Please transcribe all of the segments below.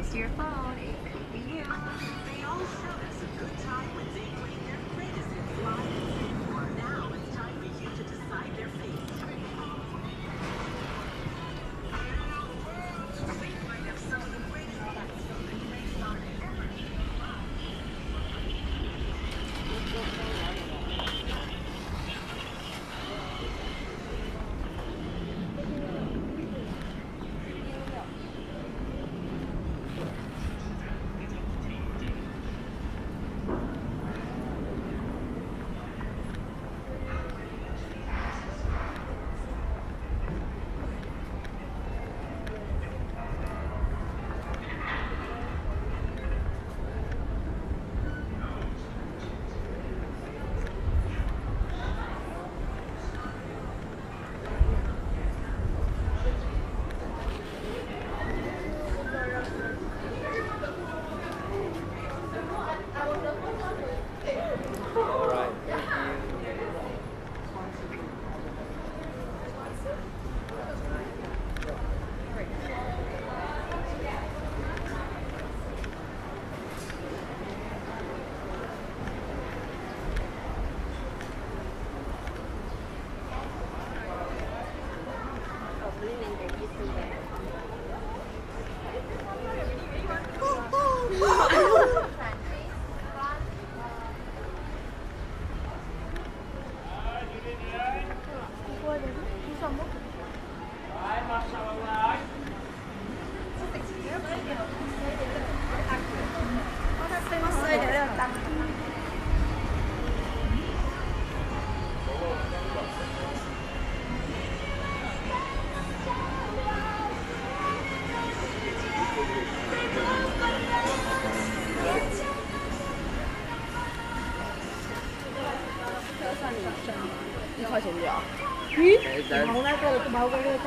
close to your phone. Màu ngay kia là cái màu kia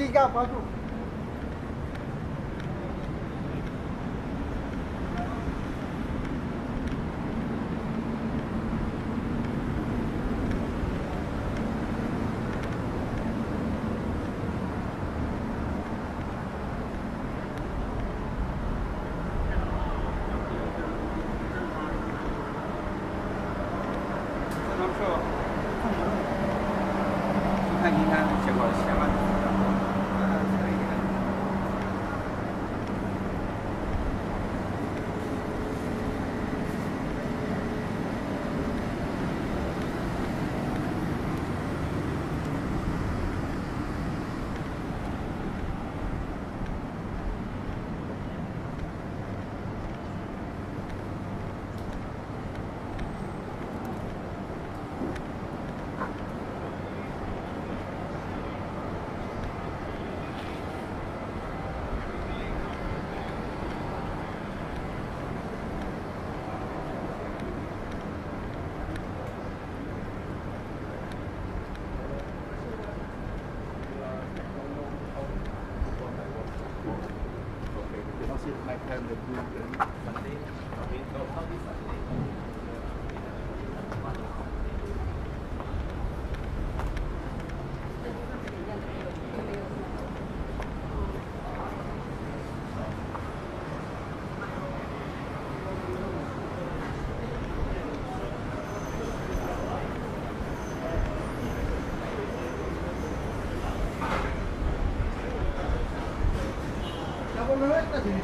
一家关注 Thank you.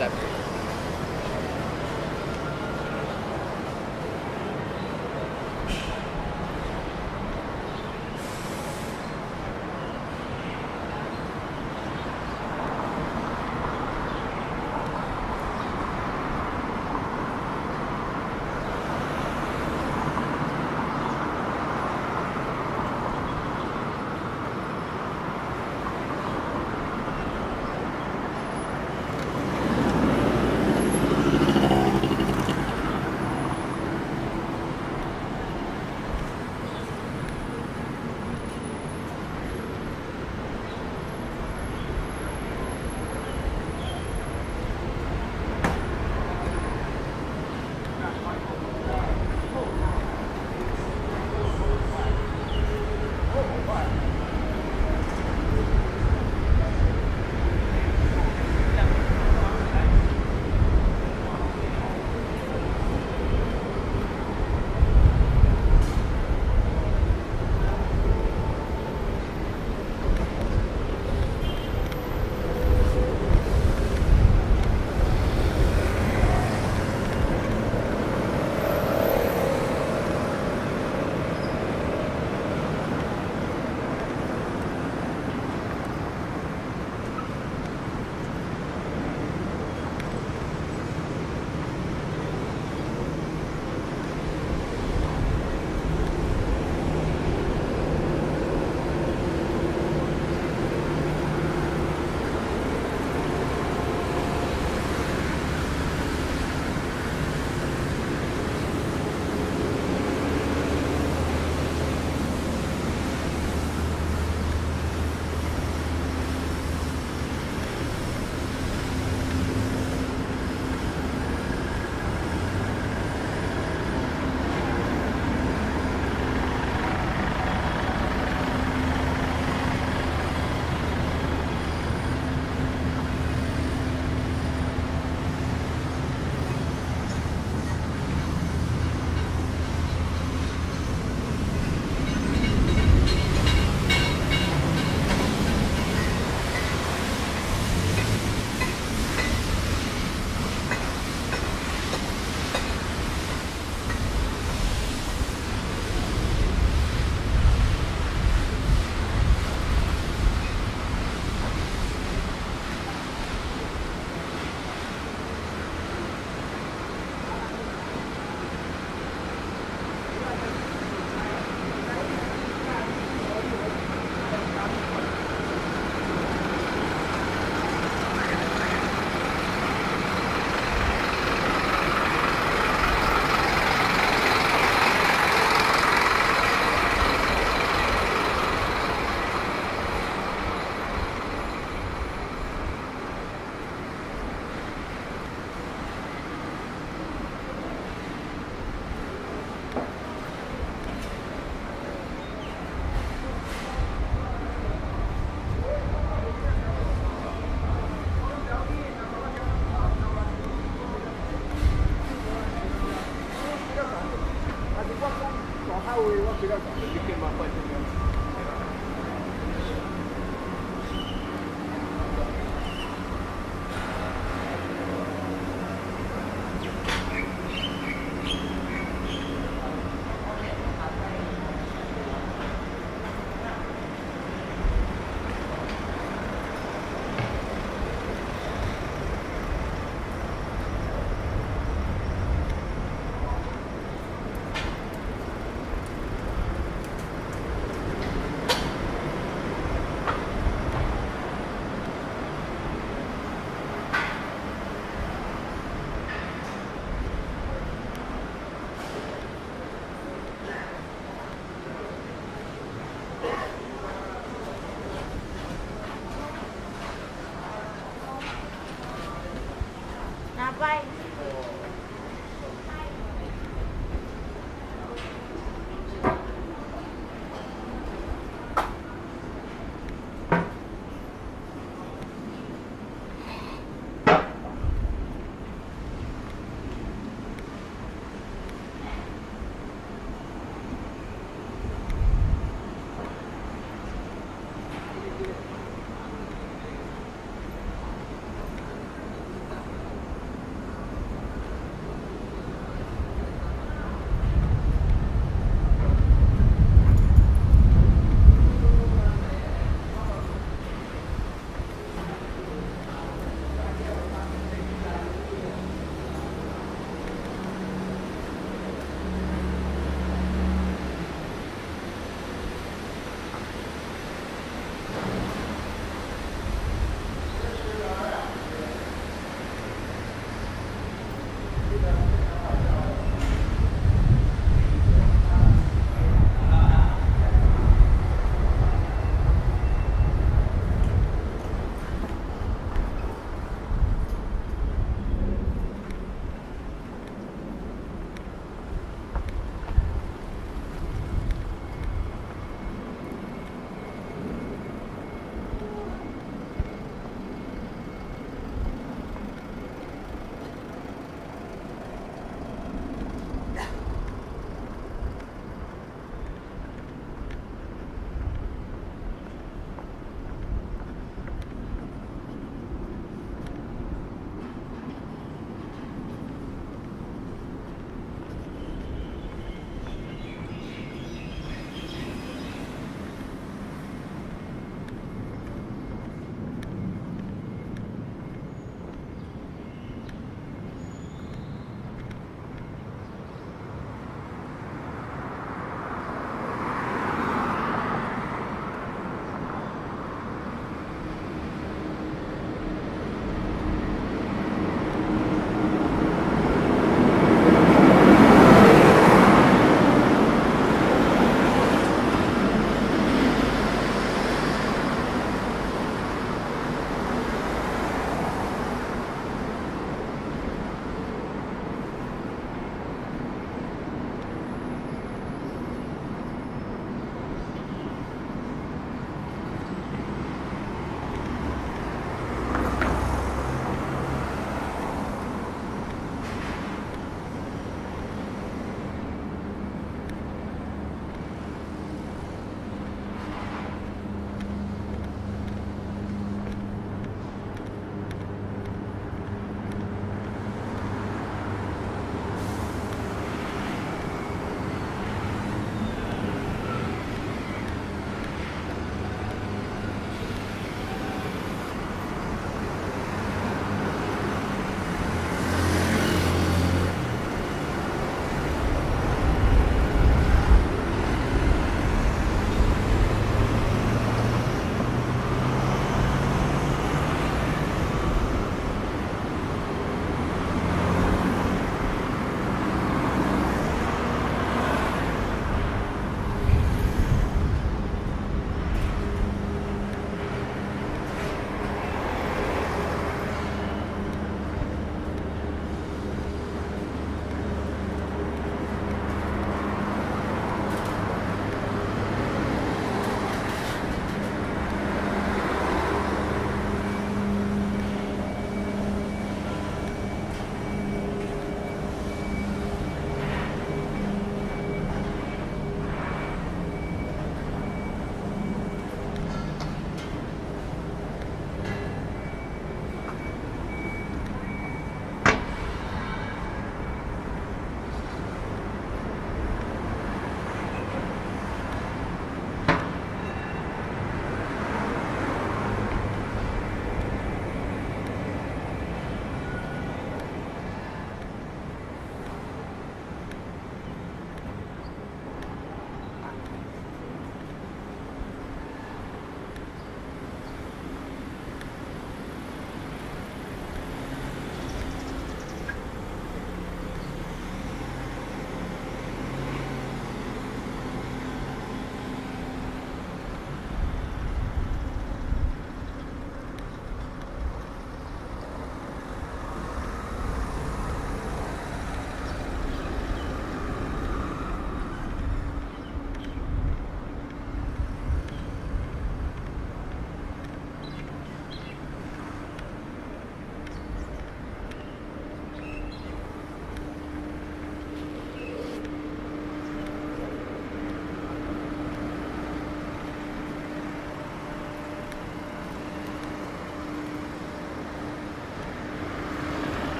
That?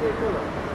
这个了。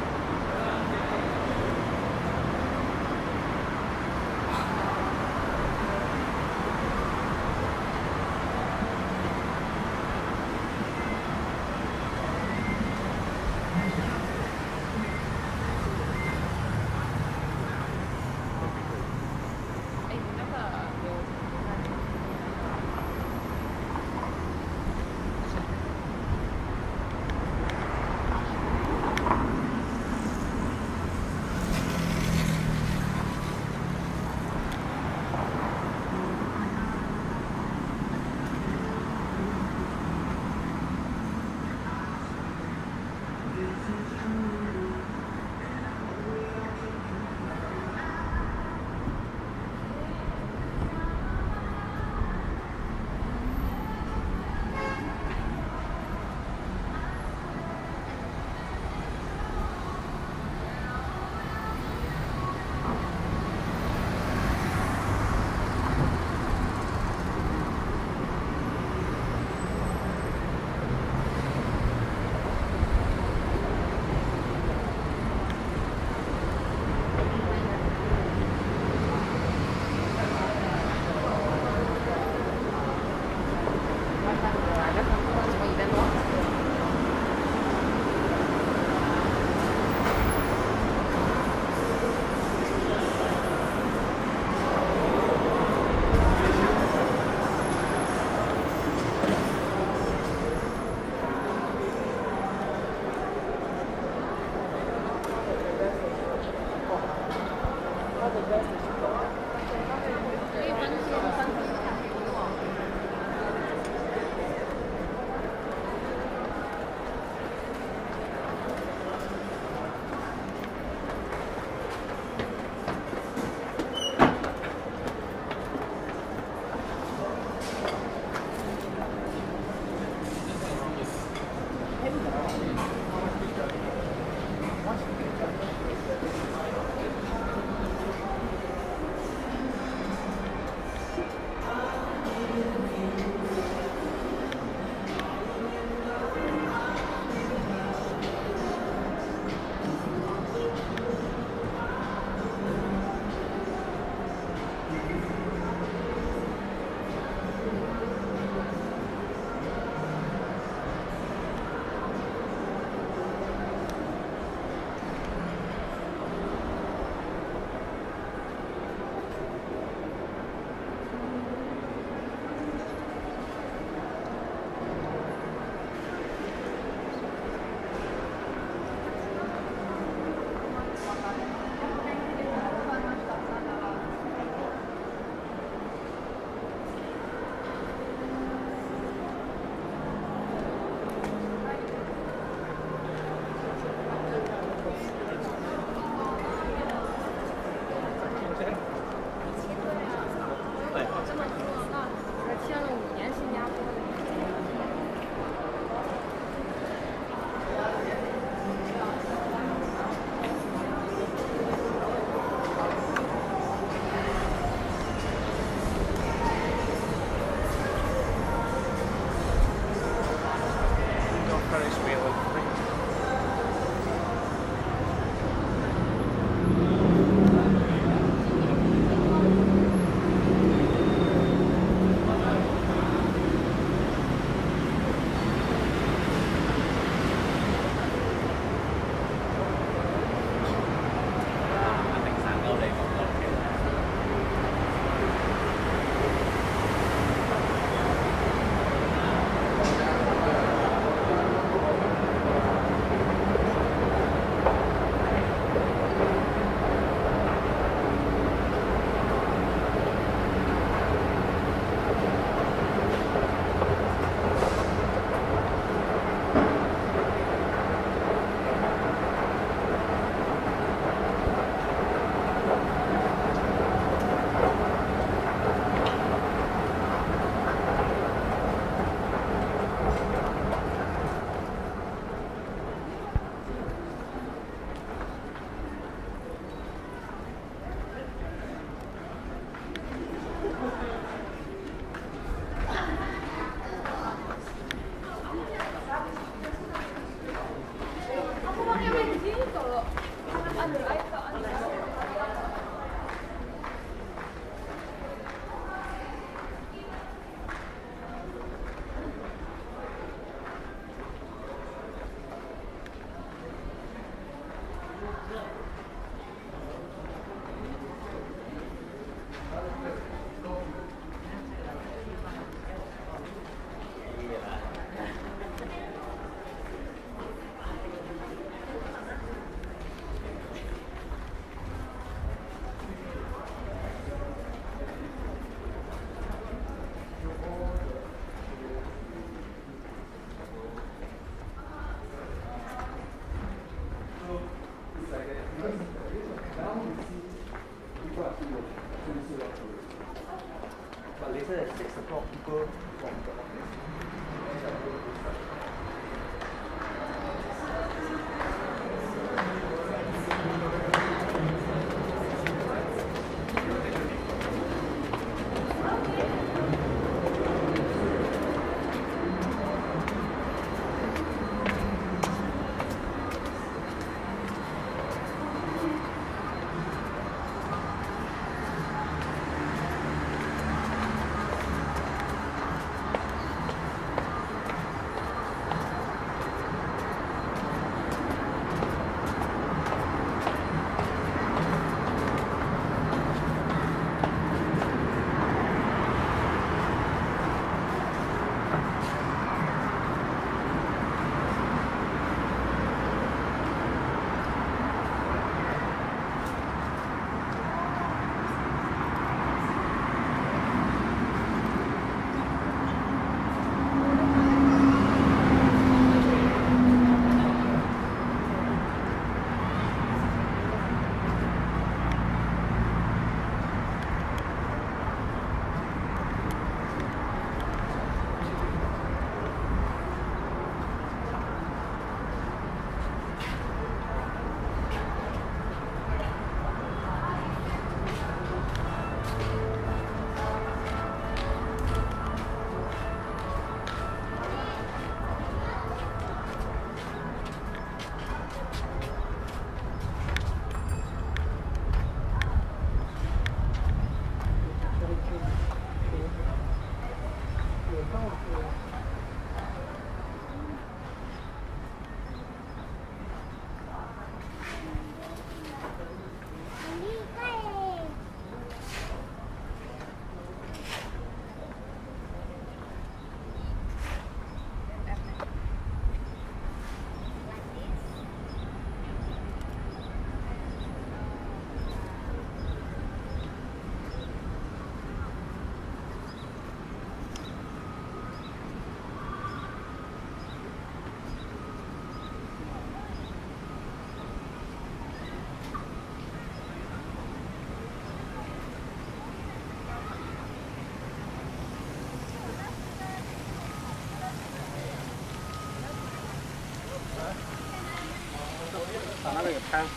那个汤，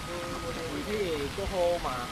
你可以最后嘛。